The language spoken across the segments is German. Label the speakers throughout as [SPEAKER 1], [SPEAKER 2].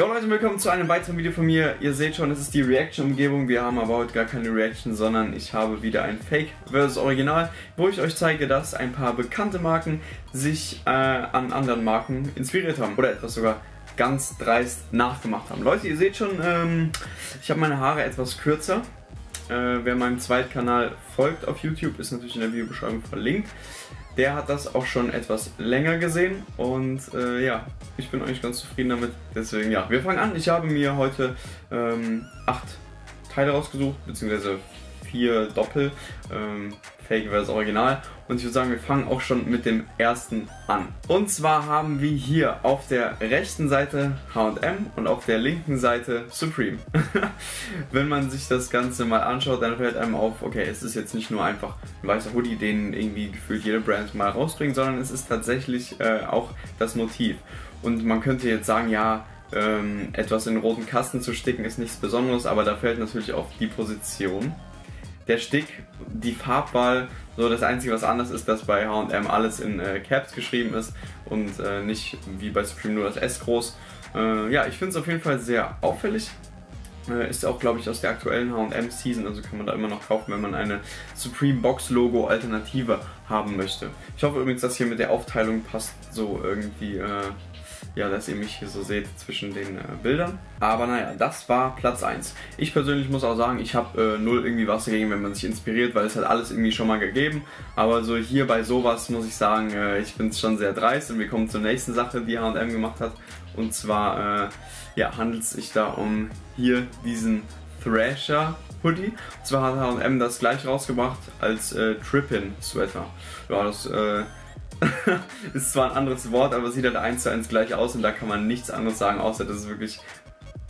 [SPEAKER 1] Jo Leute, willkommen zu einem weiteren Video von mir. Ihr seht schon, es ist die Reaction-Umgebung. Wir haben aber heute gar keine Reaction, sondern ich habe wieder ein Fake versus Original, wo ich euch zeige, dass ein paar bekannte Marken sich äh, an anderen Marken inspiriert haben. Oder etwas sogar ganz dreist nachgemacht haben. Leute, ihr seht schon, ähm, ich habe meine Haare etwas kürzer. Äh, wer meinem Zweitkanal folgt auf YouTube, ist natürlich in der Videobeschreibung verlinkt. Der hat das auch schon etwas länger gesehen und äh, ja, ich bin eigentlich ganz zufrieden damit. Deswegen ja, wir fangen an. Ich habe mir heute ähm, acht Teile rausgesucht, beziehungsweise vier Doppel. Ähm, Fake versus Original. Und ich würde sagen, wir fangen auch schon mit dem ersten an. Und zwar haben wir hier auf der rechten Seite H&M und auf der linken Seite Supreme. Wenn man sich das Ganze mal anschaut, dann fällt einem auf, okay, es ist jetzt nicht nur einfach ein weißer Hoodie, den irgendwie gefühlt jede Brand mal rausbringt, sondern es ist tatsächlich äh, auch das Motiv. Und man könnte jetzt sagen, ja, ähm, etwas in den roten Kasten zu sticken ist nichts Besonderes, aber da fällt natürlich auf die Position der Stick, die Farbwahl, so das Einzige, was anders ist, dass bei H&M alles in äh, Caps geschrieben ist und äh, nicht wie bei Supreme nur das S groß. Äh, ja, ich finde es auf jeden Fall sehr auffällig. Äh, ist auch, glaube ich, aus der aktuellen H&M Season, also kann man da immer noch kaufen, wenn man eine Supreme Box Logo Alternative haben möchte. Ich hoffe übrigens, dass hier mit der Aufteilung passt so irgendwie äh, ja, dass ihr mich hier so seht zwischen den äh, Bildern. Aber naja, das war Platz 1. Ich persönlich muss auch sagen, ich habe äh, null irgendwie was dagegen, wenn man sich inspiriert, weil es hat alles irgendwie schon mal gegeben. Aber so hier bei sowas muss ich sagen, äh, ich finde es schon sehr dreist. Und wir kommen zur nächsten Sache, die H&M gemacht hat. Und zwar äh, ja, handelt es sich da um hier diesen Thrasher Hoodie. Und zwar hat H&M das gleich rausgebracht als äh, Trippin Sweater. Ja, das äh, ist zwar ein anderes Wort, aber sieht halt eins zu eins gleich aus und da kann man nichts anderes sagen, außer dass es wirklich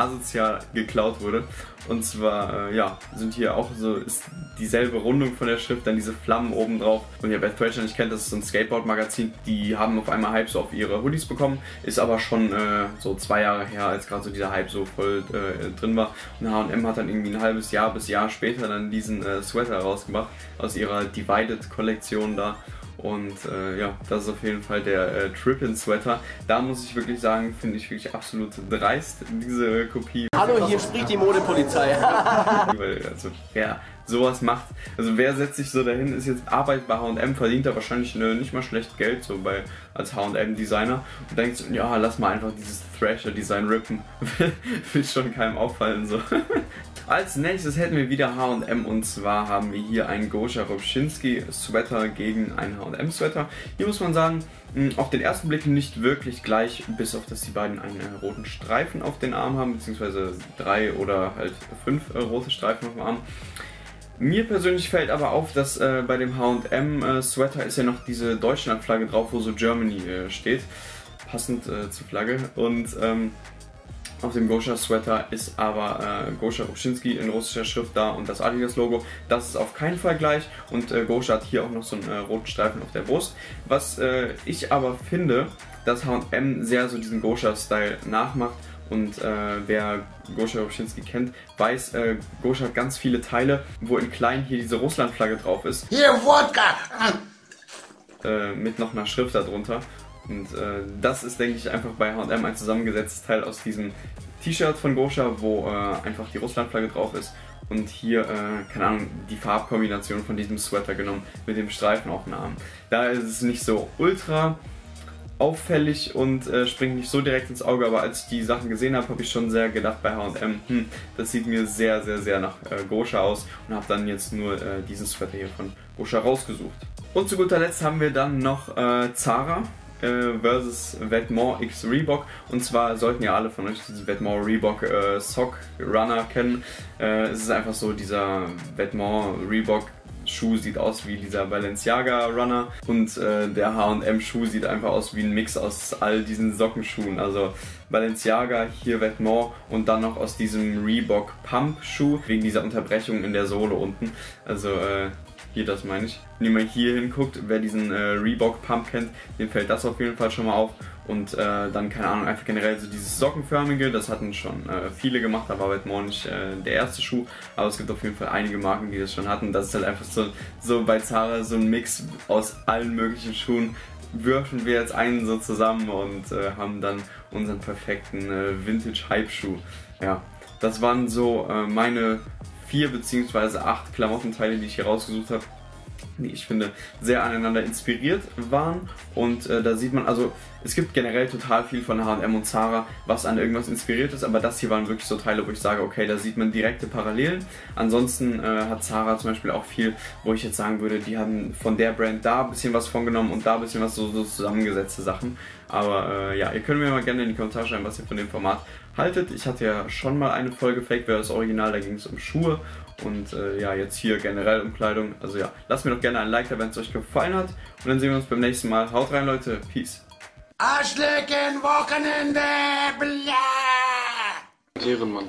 [SPEAKER 1] asozial geklaut wurde. Und zwar, äh, ja, sind hier auch so, ist dieselbe Rundung von der Schrift, dann diese Flammen oben drauf. Und ja, wer Thrasher nicht kennt, das ist so ein Skateboard-Magazin, die haben auf einmal Hype so auf ihre Hoodies bekommen. Ist aber schon äh, so zwei Jahre her, als gerade so dieser Hype so voll äh, drin war. Und H&M hat dann irgendwie ein halbes Jahr bis Jahr später dann diesen äh, Sweater rausgemacht aus ihrer Divided-Kollektion da. Und äh, ja, das ist auf jeden Fall der äh, Trippin Sweater. Da muss ich wirklich sagen, finde ich wirklich absolut dreist, diese Kopie.
[SPEAKER 2] Hallo, hier spricht die Modepolizei.
[SPEAKER 1] also wer sowas macht, also wer setzt sich so dahin, ist jetzt Arbeit bei H&M, verdient da wahrscheinlich ne, nicht mal schlecht Geld so bei als H&M Designer und denkt so, ja, lass mal einfach dieses Thrasher Design rippen. Will schon keinem auffallen so. Als nächstes hätten wir wieder H&M und zwar haben wir hier einen Gosha Robczynski Sweater gegen einen H&M Sweater. Hier muss man sagen, auf den ersten Blick nicht wirklich gleich, bis auf dass die beiden einen roten Streifen auf den Arm haben, beziehungsweise drei oder halt fünf äh, rote Streifen auf dem Arm. Mir persönlich fällt aber auf, dass äh, bei dem H&M äh, Sweater ist ja noch diese Deutschlandflagge drauf, wo so Germany äh, steht, passend äh, zur Flagge und ähm, auf dem Gosha Sweater ist aber äh, Gosha Rubczynski in russischer Schrift da und das Adidas Logo. Das ist auf keinen Fall gleich und äh, Gosha hat hier auch noch so einen äh, roten Streifen auf der Brust. Was äh, ich aber finde, dass H&M sehr so diesen Gosha-Style nachmacht und äh, wer Gosha Rubczynski kennt, weiß, äh, Gosha hat ganz viele Teile, wo in klein hier diese Russland-Flagge drauf ist.
[SPEAKER 2] Hier, Wodka!
[SPEAKER 1] Äh, mit noch einer Schrift darunter. Und äh, das ist, denke ich, einfach bei H&M ein zusammengesetztes Teil aus diesem T-Shirt von Gosha, wo äh, einfach die Russlandflagge drauf ist. Und hier, äh, keine Ahnung, die Farbkombination von diesem Sweater genommen mit dem Streifen auf den Arm. Da ist es nicht so ultra auffällig und äh, springt nicht so direkt ins Auge, aber als ich die Sachen gesehen habe, habe ich schon sehr gedacht bei H&M, hm, das sieht mir sehr, sehr, sehr nach äh, Gosha aus und habe dann jetzt nur äh, diesen Sweater hier von Gosha rausgesucht. Und zu guter Letzt haben wir dann noch äh, Zara äh, versus Vetmore X Reebok. Und zwar sollten ja alle von euch diesen Vetmore Reebok äh, Sock Runner kennen. Äh, es ist einfach so, dieser Vetmore Reebok Schuh sieht aus wie dieser Balenciaga Runner und äh, der H&M Schuh sieht einfach aus wie ein Mix aus all diesen Sockenschuhen. Also Balenciaga, hier Vetmore und dann noch aus diesem Reebok Pump Schuh wegen dieser Unterbrechung in der Sohle unten. Also äh, hier, das meine ich. Wenn ihr mal hier hinguckt, wer diesen äh, Reebok Pump kennt, dem fällt das auf jeden Fall schon mal auf. Und äh, dann, keine Ahnung, einfach generell so dieses Sockenförmige, das hatten schon äh, viele gemacht, da war Wetmore nicht äh, der erste Schuh, aber es gibt auf jeden Fall einige Marken, die das schon hatten. Das ist halt einfach so, so bei Zara so ein Mix aus allen möglichen Schuhen. Würfen wir jetzt einen so zusammen und äh, haben dann unseren perfekten äh, Vintage-Hype-Schuh. Ja, das waren so äh, meine vier beziehungsweise acht Klamottenteile, die ich hier rausgesucht habe die ich finde sehr aneinander inspiriert waren und äh, da sieht man, also es gibt generell total viel von H&M und Zara, was an irgendwas inspiriert ist, aber das hier waren wirklich so Teile, wo ich sage, okay, da sieht man direkte Parallelen. Ansonsten äh, hat Zara zum Beispiel auch viel, wo ich jetzt sagen würde, die haben von der Brand da ein bisschen was von genommen und da ein bisschen was so, so zusammengesetzte Sachen. Aber äh, ja, ihr könnt mir mal gerne in die Kommentare schreiben, was ihr von dem Format haltet. Ich hatte ja schon mal eine Folge Fake vs. Original, da ging es um Schuhe und äh, ja, jetzt hier generell um Kleidung. Also ja, lasst mir doch gerne ein Like da, wenn es euch gefallen hat. Und dann sehen wir uns beim nächsten Mal. Haut rein, Leute. Peace.
[SPEAKER 2] Arschlecken, Wochenende, bla!
[SPEAKER 1] Ehrenmann.